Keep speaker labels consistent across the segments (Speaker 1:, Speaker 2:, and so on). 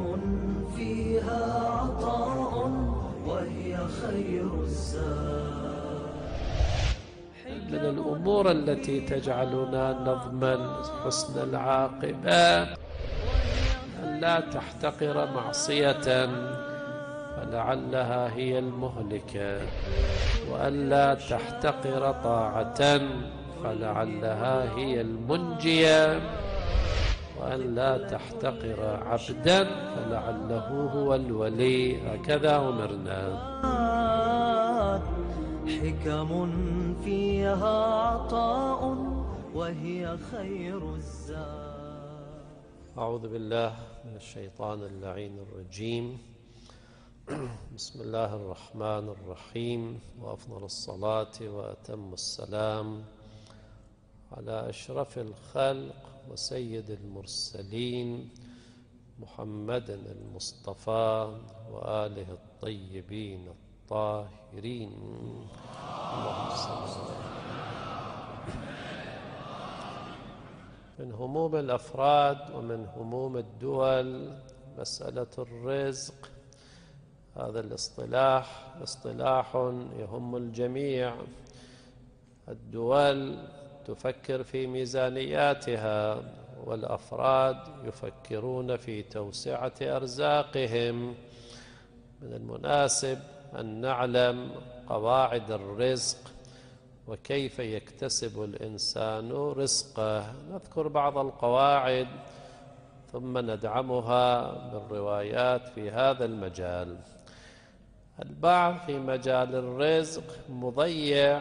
Speaker 1: حكم فيها عطاء وهي خير الزاد.
Speaker 2: من الأمور التي تجعلنا نضمن حسن العاقبة أن لا تحتقر معصية فلعلها هي المهلكة وأن لا تحتقر طاعة فلعلها هي المنجية. وأن لا تحتقر عبدا فلعله هو الولي. هكذا أمرنا.
Speaker 1: حكم فيها عطاء وهي خير الزاد.
Speaker 2: أعوذ بالله من الشيطان اللعين الرجيم. بسم الله الرحمن الرحيم. وأفضل الصلاة وأتم السلام. على أشرف الخلق وسيد المرسلين محمد المصطفى وآله الطيبين الطاهرين. اللهم صل من هموم الأفراد ومن هموم الدول مسألة الرزق هذا الاصطلاح اصطلاح يهم الجميع. الدول تفكر في ميزانياتها والأفراد يفكرون في توسعة أرزاقهم. من المناسب أن نعلم قواعد الرزق وكيف يكتسب الإنسان رزقه. نذكر بعض القواعد ثم ندعمها بالروايات في هذا المجال. البعض في مجال الرزق مضيع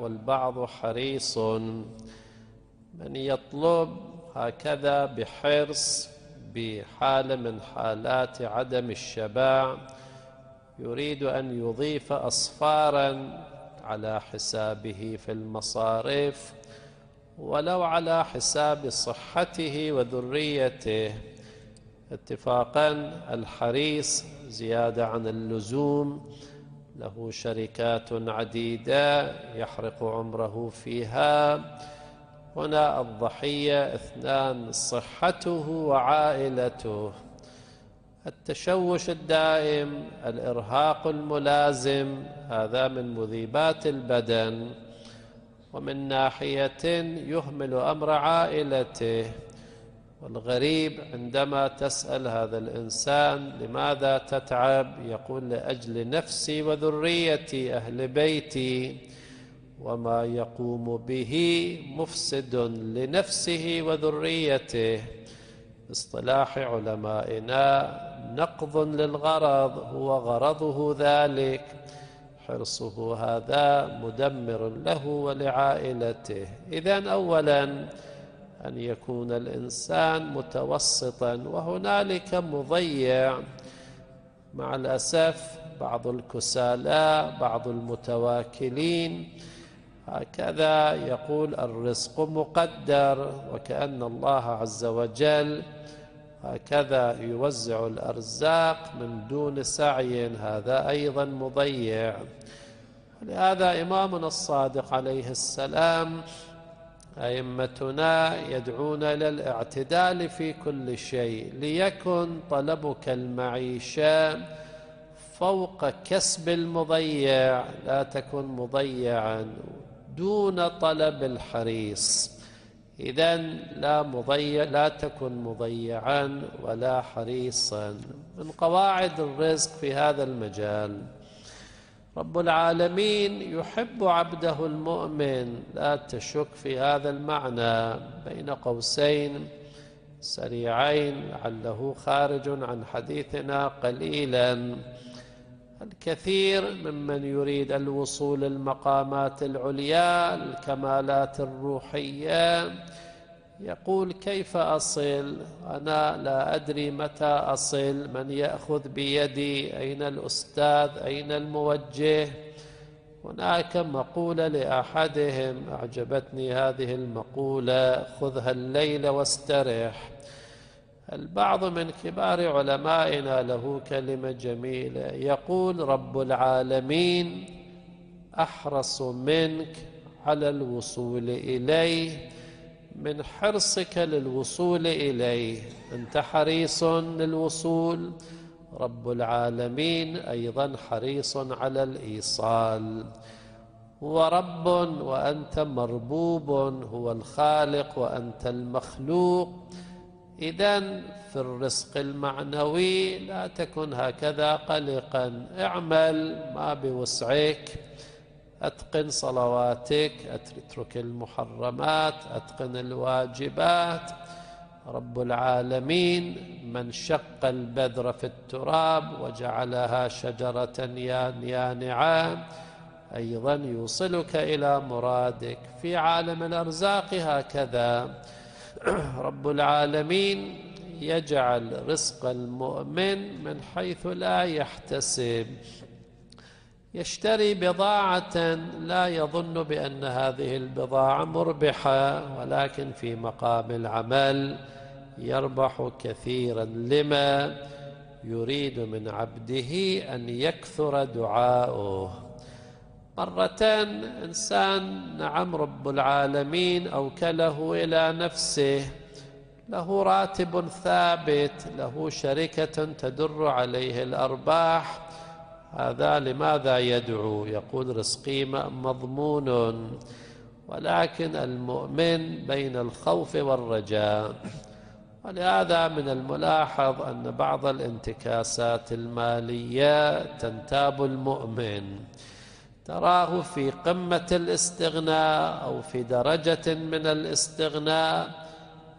Speaker 2: والبعض حريص. من يطلب هكذا بحرص بحالة من حالات عدم الشبع يريد أن يضيف أصفارا على حسابه في المصارف ولو على حساب صحته وذريته. اتفاقا الحريص زيادة عن اللزوم له شركات عديدة يحرق عمره فيها. هنا الضحية اثنان صحته وعائلته. التشوش الدائم الإرهاق الملازم هذا من مذيبات البدن. ومن ناحية يهمل أمر عائلته. والغريب عندما تسأل هذا الإنسان لماذا تتعب يقول لأجل نفسي وذريتي أهل بيتي وما يقوم به مفسد لنفسه وذريته. اصطلاح علمائنا نقض للغرض هو غرضه ذلك. حرصه هذا مدمر له ولعائلته. إذا أولاً أن يكون الإنسان متوسطا وهنالك مضيع مع الأسف بعض الكسالى بعض المتواكلين. هكذا يقول الرزق مقدر وكأن الله عز وجل هكذا يوزع الأرزاق من دون سعي. هذا أيضا مضيع. ولهذا إمامنا الصادق عليه السلام أئمتنا يدعون إلى الاعتدال في كل شيء ليكن طلبك المعيشة فوق كسب المضيع لا تكن مضيعا دون طلب الحريص. إذا لا مضيع لا تكن مضيعا ولا حريصا. من قواعد الرزق في هذا المجال رب العالمين يحب عبده المؤمن. لا تشك في هذا المعنى بين قوسين سريعين لعله خارج عن حديثنا قليلا. الكثير ممن يريد الوصول المقامات العليا الكمالات الروحية يقول كيف أصل؟ أنا لا أدري متى أصل. من يأخذ بيدي؟ أين الأستاذ؟ أين الموجه؟ هناك مقولة لأحدهم. أعجبتني هذه المقولة. خذها الليل واسترح البعض من كبار علمائنا له كلمة جميلة؟ يقول رب العالمين أحرص منك على الوصول إليه. من حرصك للوصول إليه. أنت حريص للوصول. رب العالمين أيضا حريص على الإيصال. هو رب وأنت مربوب هو الخالق وأنت المخلوق. إذا في الرزق المعنوي لا تكن هكذا قلقا. اعمل ما بوسعك. أتقن صلواتك أترك المحرمات أتقن الواجبات. رب العالمين من شق البذر في التراب وجعلها شجرة يانعة أيضا يوصلك إلى مرادك. في عالم الأرزاق هكذا. رب العالمين يجعل رزق المؤمن من حيث لا يحتسب. يشتري بضاعة لا يظن بأن هذه البضاعة مربحة ولكن في مقام العمل يربح كثيرا. لما يريد من عبده أن يكثر دعاؤه. مرة إنسان نعم رب العالمين أوكله إلى نفسه. له راتب ثابت له شركة تدر عليه الأرباح. هذا لماذا يدعو؟ يقول رزقي مضمون ولكن المؤمن بين الخوف والرجاء. ولهذا من الملاحظ أن بعض الانتكاسات المالية تنتاب المؤمن. تراه في قمة الاستغناء أو في درجة من الاستغناء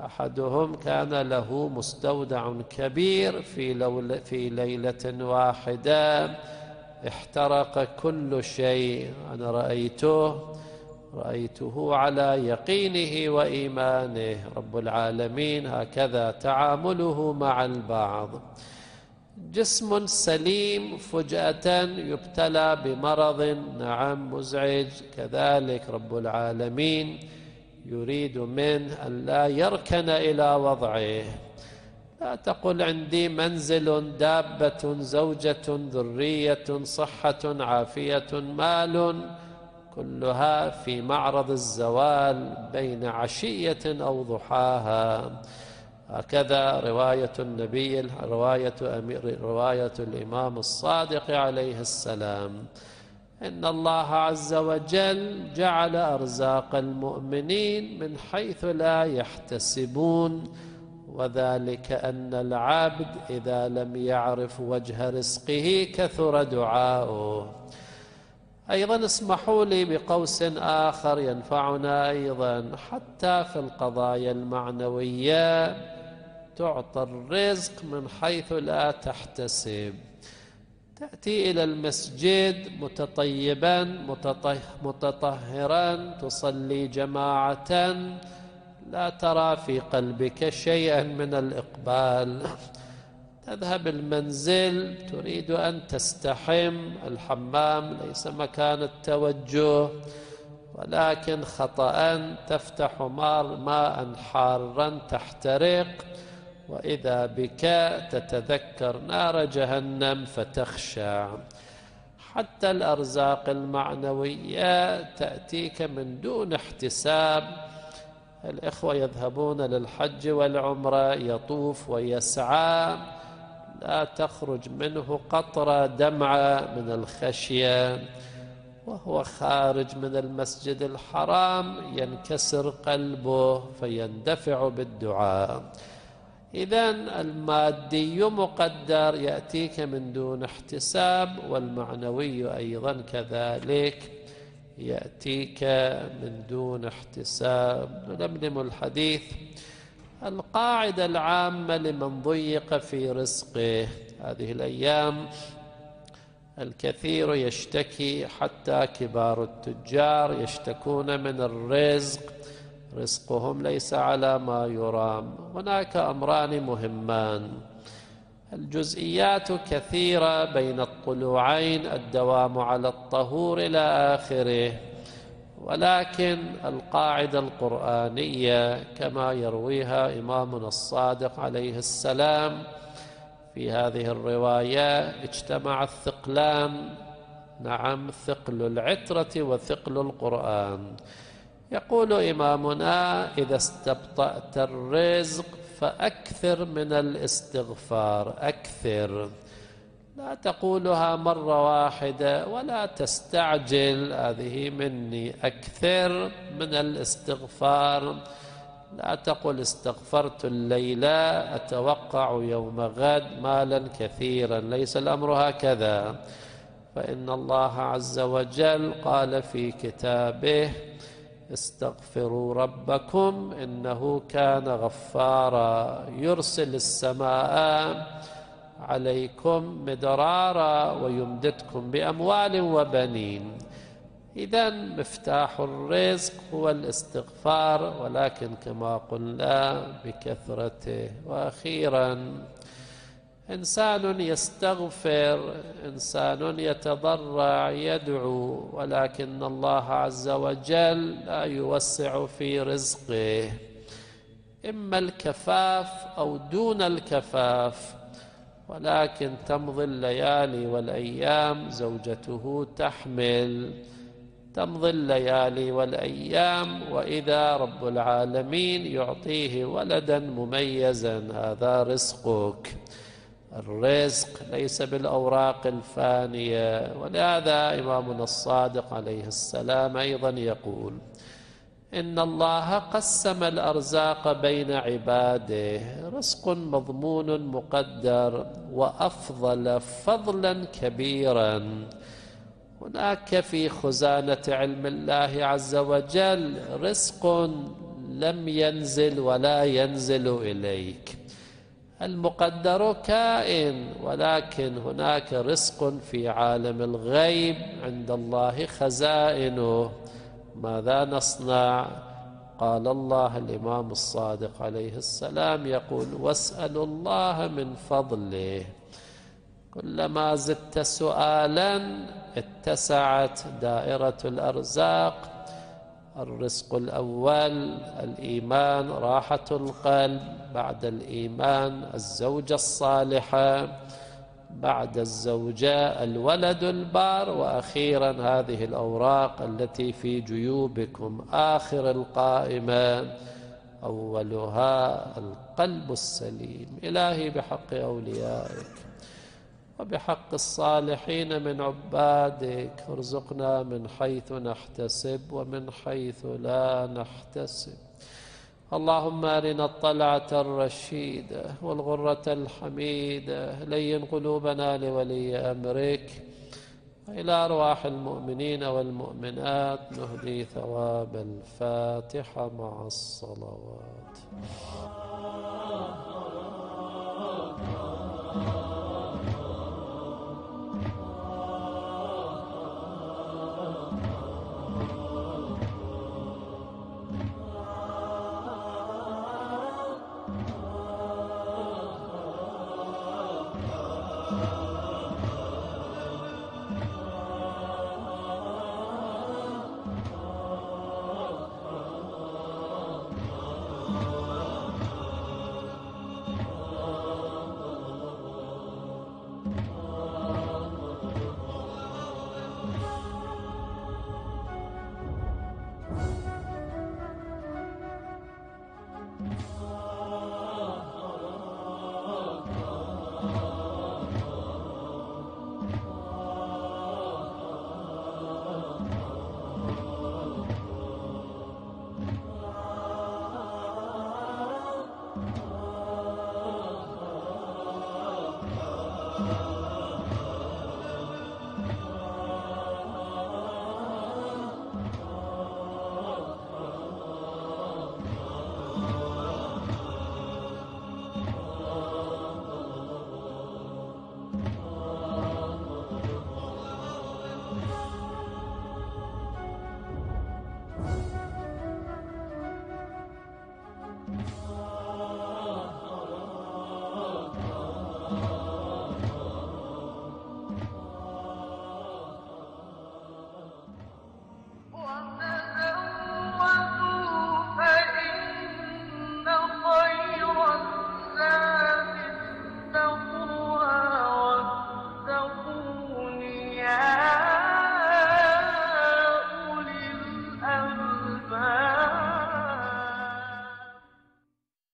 Speaker 2: أحدهم كان له مستودع كبير في, في ليلة واحدة احترق كل شيء. أنا رأيته رأيته على يقينه وإيمانه. رب العالمين هكذا تعامله مع البعض. جسم سليم فجأة يبتلى بمرض نعم مزعج. كذلك رب العالمين يريد منه أن لا يركن إلى وضعه. لا تقل عندي منزل دابة زوجة ذرية صحة عافية مال كلها في معرض الزوال بين عشية أو ضحاها. هكذا رواية النبي رواية أمير رواية الإمام الصادق عليه السلام. إن الله عز وجل جعل أرزاق المؤمنين من حيث لا يحتسبون وذلك أن العبد إذا لم يعرف وجه رزقه كثر دعاؤه. أيضا اسمحوا لي بقوس آخر ينفعنا أيضا حتى في القضايا المعنوية تعطى الرزق من حيث لا تحتسب. تأتي إلى المسجد متطيبا متطهرا تصلي جماعة لا ترى في قلبك شيئا من الإقبال. تذهب المنزل تريد أن تستحم. الحمام ليس مكان التوجه ولكن خطأ تفتح ماء حارا تحترق. وإذا بك تتذكر نار جهنم فتخشى. حتى الأرزاق المعنوية تأتيك من دون احتساب. الإخوة يذهبون للحج والعمرة يطوف ويسعى. لا تخرج منه قطرة دمعة من الخشية. وهو خارج من المسجد الحرام ينكسر قلبه فيندفع بالدعاء. إذا المادي مقدر يأتيك من دون احتساب والمعنوي أيضا كذلك يأتيك من دون احتساب. نلملم الحديث. القاعدة العامة لمن ضيق في رزقه. هذه الأيام الكثير يشتكي حتى كبار التجار يشتكون من الرزق رزقهم ليس على ما يرام. هناك أمران مهمان. الجزئيات كثيرة بين الطلوعين الدوام على الطهور إلى آخره. ولكن القاعدة القرآنية كما يرويها إمامنا الصادق عليه السلام في هذه الرواية اجتمع الثقلان نعم ثقل العترة وثقل القرآن. يقول إمامنا إذا استبطأت الرزق فأكثر من الاستغفار أكثر. لا تقولها مرة واحدة ولا تستعجل هذه مني أكثر من الاستغفار. لا تقل استغفرت الليلة أتوقع يوم غد مالا كثيرا ليس الأمر هكذا. فإن الله عز وجل قال في كتابه استغفروا ربكم إنه كان غفارا. يرسل السماء عليكم مدرارا ويمددكم بأموال وبنين. إذا مفتاح الرزق هو الاستغفار ولكن كما قلنا بكثرته. وأخيرا إنسان يستغفر إنسان يتضرع يدعو ولكن الله عز وجل لا يوسع في رزقه. إما الكفاف أو دون الكفاف ولكن تمضي الليالي والأيام زوجته تحمل. تمضي الليالي والأيام وإذا رب العالمين يعطيه ولدا مميزا هذا رزقك. الرزق ليس بالأوراق الفانية ولهذا إمامنا الصادق عليه السلام أيضا يقول إن الله قسم الأرزاق بين عباده رزق مضمون مقدر وأفضل فضلا كبيرا. هناك في خزانة علم الله عز وجل رزق لم ينزل ولا ينزل إليك. المقدر كائن ولكن هناك رزق في عالم الغيب عند الله خزائنه. ماذا نصنع؟ قال الله الإمام الصادق عليه السلام يقول واسألوا الله من فضله. كلما زدت سؤالا اتسعت دائرة الأرزاق الرزق الأول الإيمان راحة القلب بعد الإيمان الزوجة الصالحة بعد الزوجة الولد البار وأخيرا هذه الأوراق التي في جيوبكم آخر القائمة أولها القلب السليم. إلهي بحق أوليائك. وبحق الصالحين من عبادك ارزقنا من حيث نحتسب ومن حيث لا نحتسب. اللهم أرنا الطلعة الرشيدة والغرة الحميدة لين قلوبنا لولي أمرك وإلى أرواح المؤمنين والمؤمنات نهدي ثواب الفاتحة مع الصلوات.